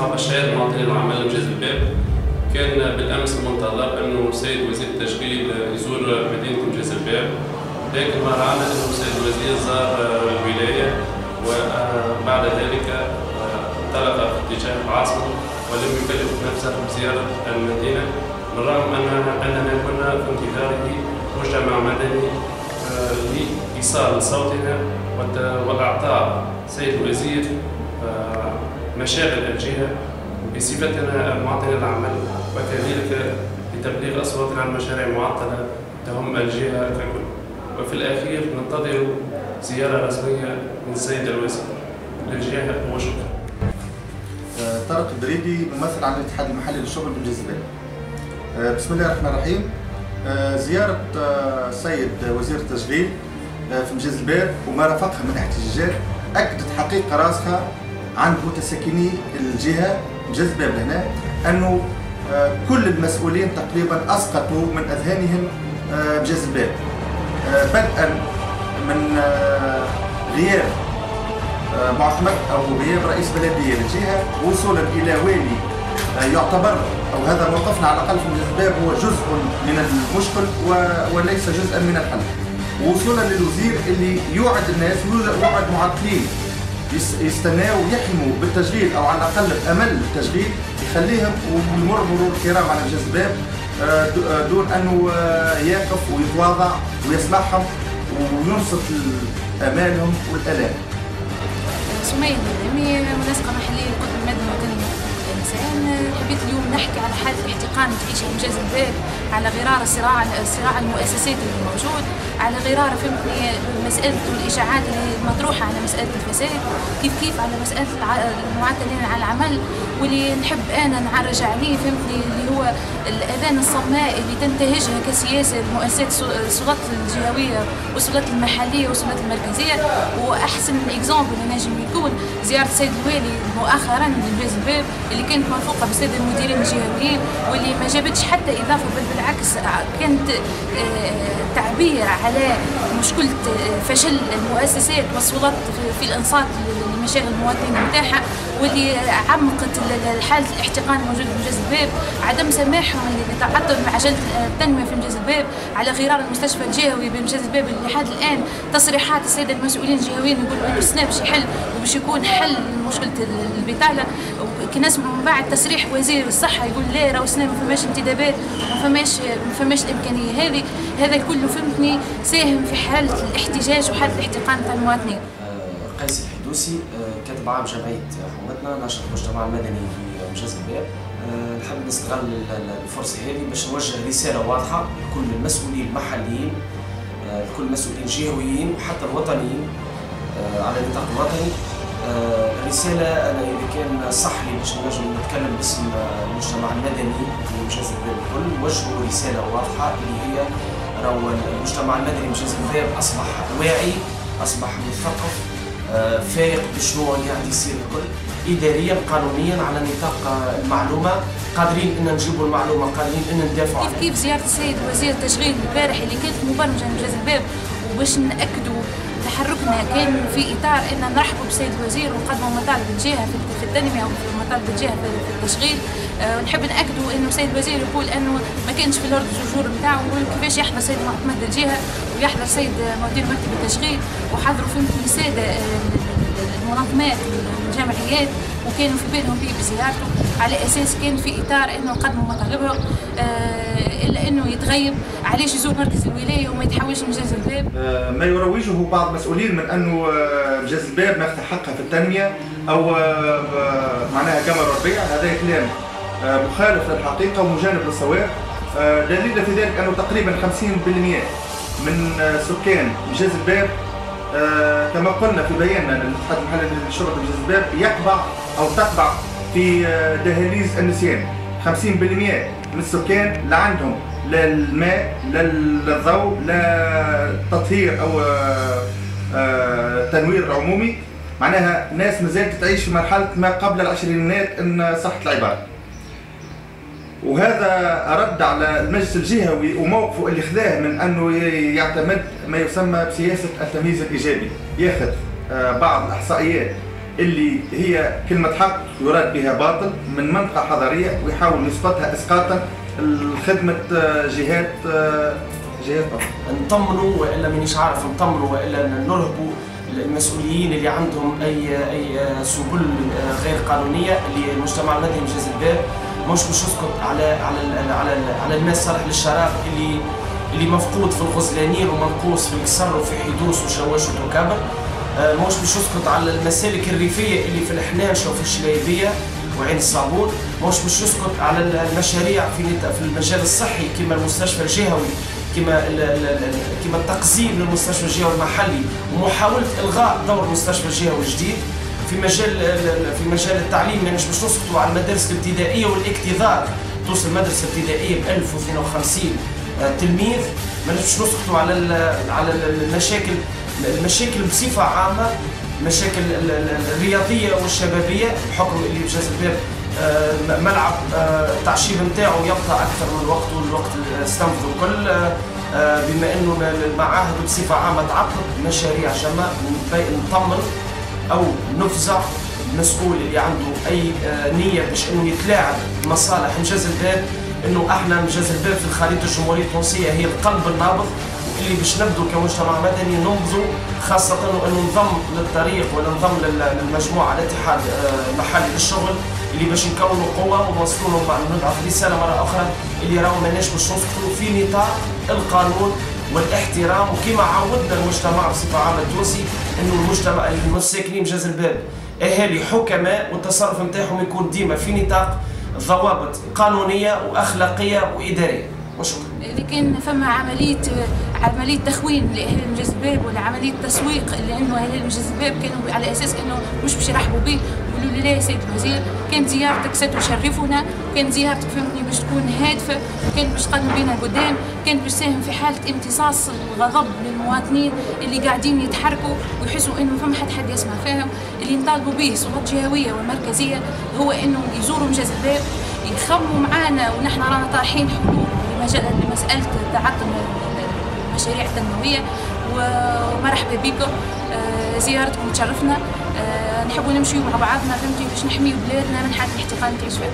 صاحب الشهادة معطي العمل إنجاز الباب. كان بالأمس المنتظر أنه السيد وزير التشغيل يزور مدينة إنجاز الباب. لكن ما رأينا أنه السيد الوزير زار الولاية وبعد ذلك انطلق في اتجاه العاصمة ولم يكلف نفسه بزيارة المدينة بالرغم أننا كنا في انتظاره مجتمع مدني لإيصال صوتنا وإعطاء سيد الوزير مشاغل الجهة بصفتنا معطل العمل وكذلك لتبليغ أصواتنا عن مشاريع معطلة تهم الجهة ككل. وفي الأخير ننتظر زيارة رسمية من السيد الوزير للجهة وشكرا. طارق الدريدي ممثل عن الاتحاد المحلي للشغل بالجزائر بسم الله الرحمن الرحيم. زيارة السيد وزير التشغيل في مجاز الباب وما رافقها من احتجاجات أكدت حقيقة راسخة عند متساكني مجاز الباب هنا أنه كل المسؤولين تقريبا أسقطوا من أذهانهم مجاز الباب بدءا من غياب معتمد أو غياب رئيس بلديه للجهة وصولا إلى والي يعتبر أو هذا موقفنا على الأقل في الباب هو جزء من المشكل وليس جزءا من الحل. وصولا للوزير اللي يوعد الناس يوعد معطلين يستناو يحلموا بالتشغيل أو على الأقل بامل التشغيل يخليهم ويمر مرور الكرام على الجذباب دون أنه يقف ويتواضع ويسمعهم وينصت أمالهم والألام. سمية الدمي منسقة محلية للقطب المدني والتنمية الإنسان حبيت اليوم نحكي على حالة الاحتقان تعيشها إنجاز الباب على غرار الصراع الصراع المؤسساتي اللي موجود على غرار فهمتني مسألة الإشاعات اللي مطروحة على مسألة الفساد كيف كيف على مسألة المعتلين على العمل. واللي نحب أنا نعرج عليه فهمتني اللي هو الأذان الصماء اللي تنتهجها كسياسة المؤسسات السلطات الجهوية والسلطات المحلية والسلطات المركزية. وأحسن إكزامبل نجم يكون زيارة السيد الوالي مؤخرا للجاز الباب اللي كانت مرفوقة بالسادة المديرين الجهويين واللي ما جابتش حتى إضافة بل بالعكس كانت تعبير على مشكلة فشل المؤسسات والسلطات في الإنصات لمشاغل المواطنين نتاعها واللي عمقت حالة الاحتقان الموجود في مجاز الباب عدم سماحهم لتعطل معجلة التنمية في مجاز الباب على غرار المستشفى الجهوي بمجاز الباب اللي لحد الآن تصريحات السادة المسؤولين الجهويين يقولوا أنه السنة باش يحل وباش يكون حل مشكلة البطالة. كي نسمع من بعد تصريح وزير الصحة يقول لا راهو السنة ما فماش انتدابات ما فماش ما فماش الإمكانية. هذه هذا كله فهمتني ساهم في حالة الاحتجاج وحالة الاحتقان تاع المواطنين. قيس الحدوسي كاتب عام جمعية حومتنا ناشط المجتمع المدني في مجاز الباب. نحب نستغل الفرصة هذه باش نوجه رسالة واضحة لكل المسؤولين المحليين لكل المسؤولين الجهويين وحتى الوطنيين على النطاق الوطني. الرسالة أنا إذا كان صح لي باش نجم نتكلم باسم المجتمع المدني في مجاز الباب الكل نوجهوا رسالة واضحة اللي هي راهو المجتمع المدني مجاز الباب أصبح واعي أصبح مثقف فايق بشنو قاعد يصير الكل. اداريا قانونيا على نطاق المعلومة قادرين إن نجيبوا المعلومة قادرين إن ندافعوا كيف كيف زيارة السيد وزير التشغيل البارح اللي كانت مبرمجة من الباب؟ وباش نأكدوا تحركنا كان في إطار إن نرحبوا بالسيد الوزير ونقدموا مطالب الجهه في التنمية وفي مطالب الجهه في التشغيل. أه نحب نأكدوا انه السيد الوزير يقول إنه ما كانش في الأرض الجذور نتاعو كيفاش يحضر السيد معتمد الجهه ويحضر السيد مدير مكتب التشغيل. وحضروا فهمتني الساده المنظمات والجمعيات وكانوا في بالهم بزيارته على أساس كان في إطار إنه نقدموا مطالبهم. آه إلا إنه يتغيب علاش يزور مركز الولاية وما يتحولش مجاز الباب. آه ما يروجه بعض المسؤولين من أنه مجاز الباب ما حقها في التنمية أو آه معناها قمر ربيع هذا كلام مخالف للحقيقة ومجانب للصواب دليل في ذلك أنه تقريبا 50% من سكان مجاز الباب آه كما قلنا في بياننا للاتحاد المحلي للشرطه بجاز الباب يقبع أو تقبع في آه دهاليز النسيان. 50% من السكان لا عندهم لا الماء لا الضوء لا تطهير أو آه تنوير عمومي. معناها ناس مازالت تعيش في مرحلة ما قبل العشرينات إن صحت العباره وهذا رد على المجلس الجهوي وموقفه اللي خذاه من أنه يعتمد ما يسمى بسياسة التمييز الإيجابي. ياخذ بعض الإحصائيات اللي هي كلمة حق يراد بها باطل من منطقة حضرية ويحاول يسقطها إسقاطا لخدمة آه، جهات آه، جهات. نطمنوا وإلا مانيش عارف نطمنوا وإلا نرهبوا المسؤولين اللي عندهم أي أي سبل غير قانونية اللي المجتمع المدني مجاز الباب مش باش يسكت على على على على الناس صالح للشراب اللي اللي مفقود في الغزلانين ومنقوص في الكسر وفي حدوث وشواش وتكابر مش باش يسكت على المسالك الريفية اللي في الحناشه وفي الشلايبيه وعين الصابون. مش باش يسكت على المشاريع في في المجال الصحي كما المستشفى الجهوي كما كما التقزيم للمستشفى الجهوي المحلي ومحاولة إلغاء دور المستشفى الجهوي الجديد. في مجال في مجال التعليم ماناش باش نسقطوا على المدارس الابتدائية والاكتظاظ توصل المدرسة الابتدائية ب 1052 آه، تلميذ. ماناش باش نسقطوا على على المشاكل المشاكل بصفة عامة مشاكل الرياضية والشبابية بحكم اللي بجاز الباب آه، ملعب التعشيب آه، نتاعو يبقى أكثر من الوقت والوقت استنفذ الكل. آه، بما إنه المعاهد بصفة عامة تعطل مشاريع جمع نطمن أو نفزع المسؤول اللي عنده أي نية باش إنه يتلاعب مصالح مجاز الباب إنه إحنا مجاز الباب في الخريطة الجمهورية التونسية هي القلب النابض. اللي باش نبدو كمجتمع مدني ننبذوا خاصة أنه ننضم للطريق وننضم للمجموعة الاتحاد المحلي للشغل اللي باش نكونوا قوة ونوصلوا لهم. نبعث رسالة مرة أخرى اللي راهو ماناش باش نسقطوا في نطاق القانون والاحترام. وكما عودنا المجتمع بصفة عامة التونسي أنه المجتمع المساكنين بجاز الباب أهالي حكماء والتصرف نتاعهم يكون ديما في نطاق ضوابط قانونية وأخلاقية وإدارية. وشكرا. إذا كان فما عملية عملية تخوين لأهل المجذباب ولا عمليه تسويق لأنه أهل المجذباب كانوا على أساس إنه مش باش يرحبوا به يقولوا لي لا يا سيد الوزير كانت زيارتك ستشرفنا كانت زيارتك فهمتني باش تكون هادفه كانت باش تقدم بنا قدام كانت باش تساهم في حالة امتصاص الغضب للمواطنين اللي قاعدين يتحركوا ويحسوا إنه فما حد حد يسمع فيهم. اللي نطالبوا به السلطات الجهويه والمركزيه هو إنه يزوروا مجذباب يخموا معانا ونحن رانا طارحين حلول لمسألة تعطل المشاريع التنمويه ومرحبا بكم آه، زيارتكم تشرفنا آه، نحبوا نمشيو مع بعضنا فهمتي؟ باش نحميو بلادنا من حاله الاحتقان تعيش فيها.